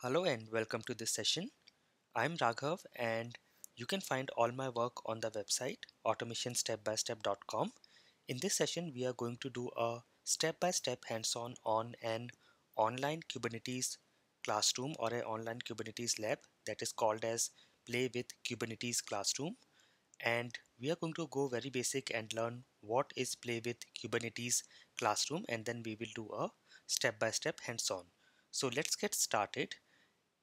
Hello and welcome to this session. I'm Raghav and you can find all my work on the website automationstepbystep.com. In this session, we are going to do a step-by-step hands-on on an online Kubernetes classroom or an online Kubernetes lab that is called as Play with Kubernetes Classroom. And we are going to go very basic and learn what is Play with Kubernetes Classroom and then we will do a step-by-step hands-on. So let's get started.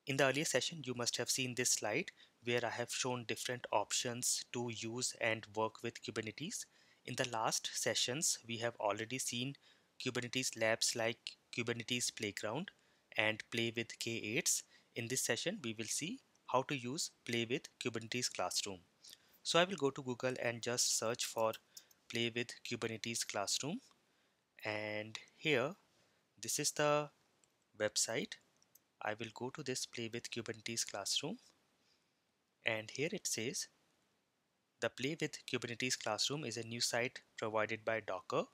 In the earlier session, you must have seen this slide where I have shown different options to use and work with Kubernetes. In the last sessions, we have already seen Kubernetes labs like Kubernetes Playground and Play with K8s. In this session, we will see how to use Play with Kubernetes Classroom. So I will go to Google and just search for Play with Kubernetes Classroom. And here, this is the website I will go to this play with Kubernetes classroom and here it says the play with Kubernetes classroom is a new site provided by Docker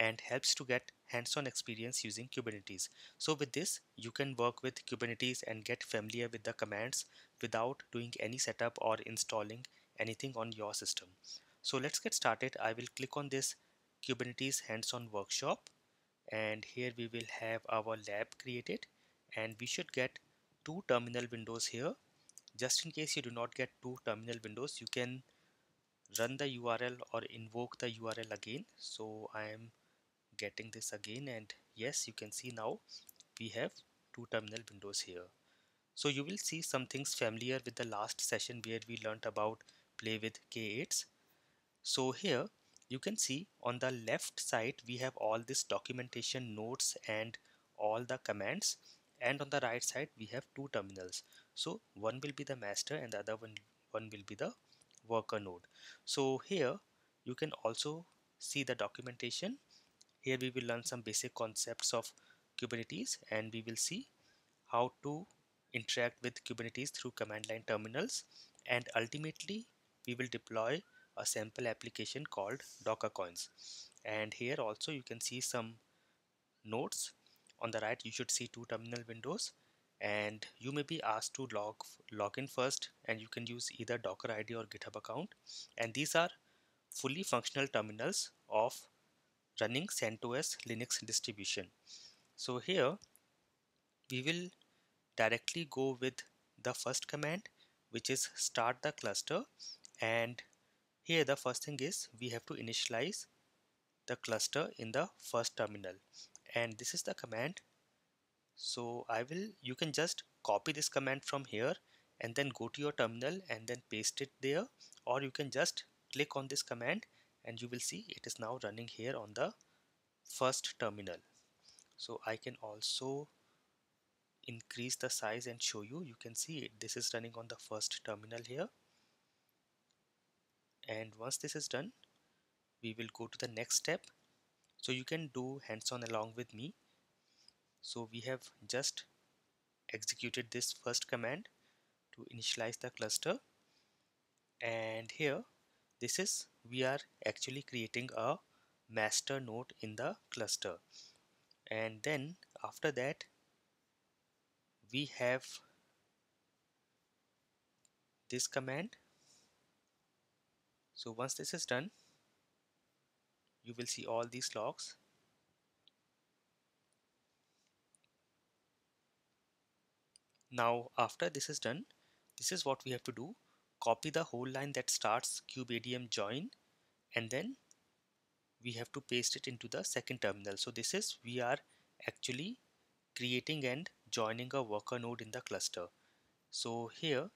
and helps to get hands-on experience using Kubernetes. So with this you can work with Kubernetes and get familiar with the commands without doing any setup or installing anything on your system. So let's get started. I will click on this Kubernetes hands-on workshop and here we will have our lab created and we should get two terminal windows here. Just in case you do not get two terminal windows you can run the URL or invoke the URL again. So I am getting this again and yes you can see now we have two terminal windows here. So you will see some things familiar with the last session where we learned about play with K8s so here you can see on the left side we have all this documentation notes and all the commands and on the right side we have two terminals. So one will be the master and the other one one will be the worker node. So here you can also see the documentation. Here we will learn some basic concepts of Kubernetes and we will see how to interact with Kubernetes through command line terminals. And ultimately we will deploy a sample application called Docker coins. And here also you can see some notes on the right you should see two terminal windows and you may be asked to log log in first and you can use either docker id or github account. And these are fully functional terminals of running CentOS Linux distribution. So here we will directly go with the first command which is start the cluster. And here the first thing is we have to initialize the cluster in the first terminal and this is the command. So I will you can just copy this command from here and then go to your terminal and then paste it there. Or you can just click on this command and you will see it is now running here on the first terminal. So I can also increase the size and show you. You can see it this is running on the first terminal here. And once this is done we will go to the next step so you can do hands-on along with me. So we have just executed this first command to initialize the cluster. And here this is we are actually creating a master node in the cluster. And then after that we have this command. So once this is done you will see all these logs now after this is done this is what we have to do. Copy the whole line that starts kubeadm join and then we have to paste it into the second terminal. So this is we are actually creating and joining a worker node in the cluster. So here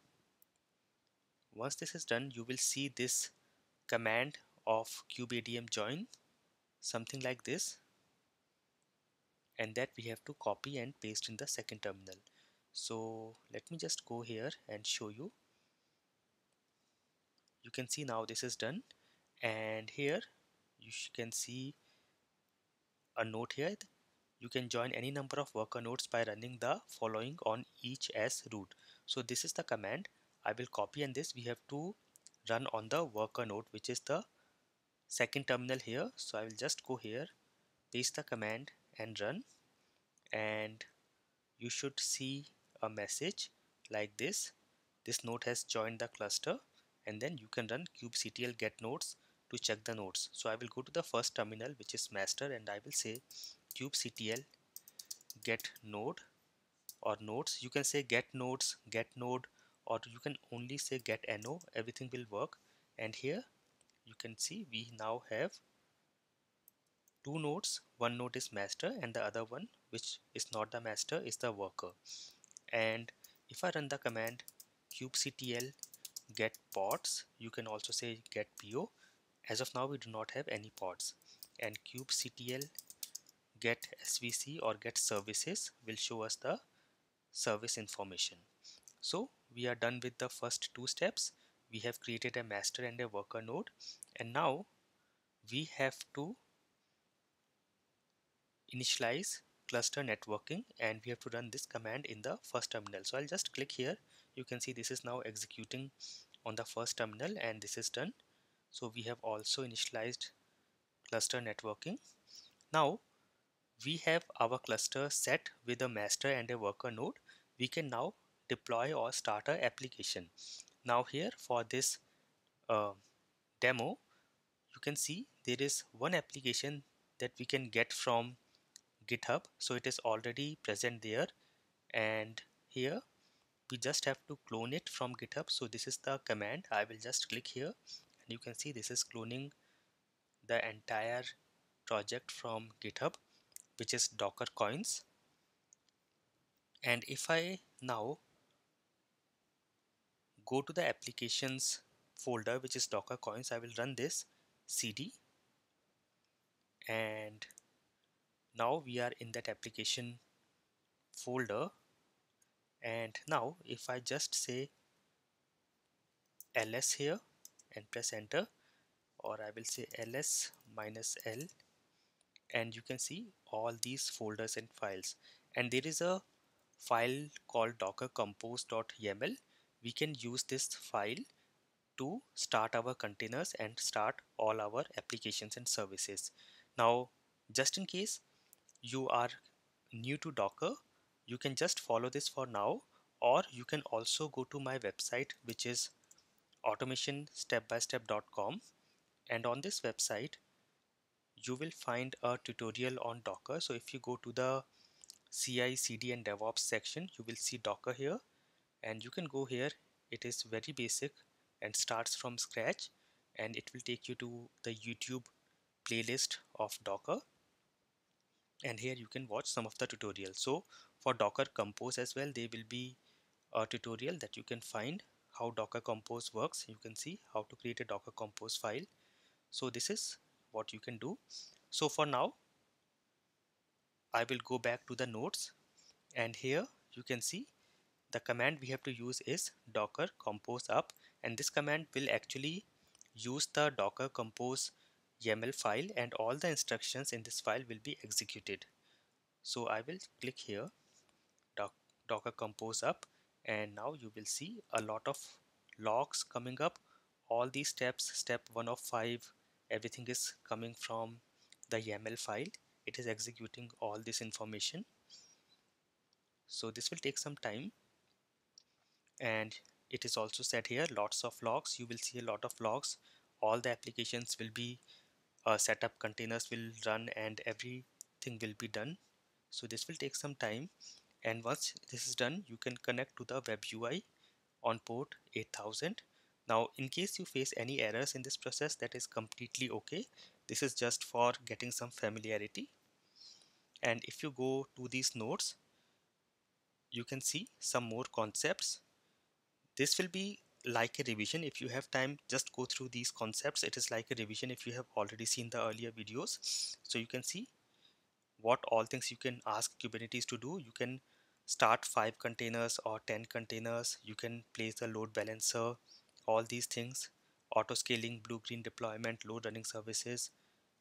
once this is done you will see this command of kubeadm join something like this. And that we have to copy and paste in the second terminal. So let me just go here and show you. You can see now this is done. And here you can see a note here. You can join any number of worker nodes by running the following on each as root. So this is the command. I will copy and this we have to run on the worker node which is the second terminal here. So I will just go here paste the command and run. And you should see a message like this. This node has joined the cluster. And then you can run kubectl get nodes to check the nodes. So I will go to the first terminal which is master and I will say kubectl get node or nodes. You can say get nodes get node or you can only say get no. Everything will work. And here you can see we now have two nodes. One node is master and the other one which is not the master is the worker. And if I run the command kubectl get pods you can also say get po. As of now we do not have any pods. And kubectl get svc or get services will show us the service information. So we are done with the first two steps we have created a master and a worker node. And now we have to initialize cluster networking and we have to run this command in the first terminal. So I'll just click here. You can see this is now executing on the first terminal and this is done. So we have also initialized cluster networking. Now we have our cluster set with a master and a worker node. We can now deploy or start our application now here for this uh, demo you can see there is one application that we can get from github. So it is already present there. And here we just have to clone it from github. So this is the command. I will just click here. And you can see this is cloning the entire project from github which is docker coins. And if I now go to the applications folder which is docker coins I will run this cd. And now we are in that application folder. And now if I just say ls here and press enter or I will say ls minus l and you can see all these folders and files. And there is a file called docker compose.yaml we can use this file to start our containers and start all our applications and services. Now just in case you are new to docker you can just follow this for now or you can also go to my website which is automationstepbystep.com and on this website you will find a tutorial on docker. So if you go to the CI CD and DevOps section you will see docker here and you can go here. It is very basic and starts from scratch and it will take you to the YouTube playlist of docker. And here you can watch some of the tutorials so for docker compose as well there will be a tutorial that you can find how docker compose works. You can see how to create a docker compose file. So this is what you can do. So for now I will go back to the nodes and here you can see the command we have to use is docker compose up and this command will actually use the docker compose YAML file and all the instructions in this file will be executed. So I will click here doc docker compose up and now you will see a lot of logs coming up. All these steps step 1 of 5 everything is coming from the YAML file. It is executing all this information. So this will take some time and it is also set here lots of logs. You will see a lot of logs. All the applications will be uh, set up containers will run and everything will be done. So this will take some time. And once this is done you can connect to the web UI on port 8000 now in case you face any errors in this process that is completely okay. This is just for getting some familiarity. And if you go to these nodes you can see some more concepts this will be like a revision if you have time. Just go through these concepts. It is like a revision if you have already seen the earlier videos. So you can see what all things you can ask Kubernetes to do. You can start five containers or 10 containers. You can place the load balancer all these things auto scaling blue green deployment load running services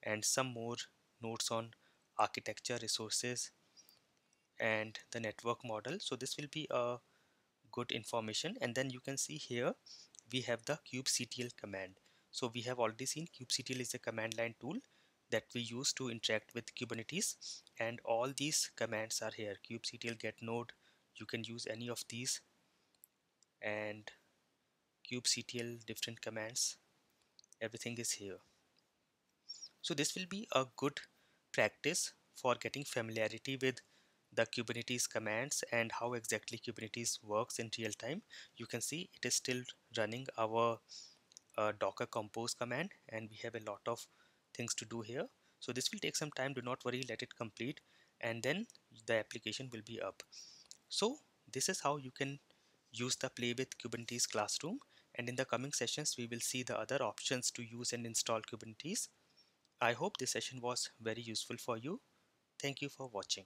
and some more notes on architecture resources and the network model. So this will be a good information and then you can see here we have the kubectl command. So we have already seen kubectl is a command line tool that we use to interact with kubernetes and all these commands are here. kubectl get node you can use any of these and kubectl different commands everything is here. So this will be a good practice for getting familiarity with the Kubernetes commands and how exactly Kubernetes works in real time. You can see it is still running our uh, docker compose command and we have a lot of things to do here. So this will take some time, do not worry, let it complete and then the application will be up. So this is how you can use the play with Kubernetes classroom and in the coming sessions we will see the other options to use and install Kubernetes. I hope this session was very useful for you. Thank you for watching.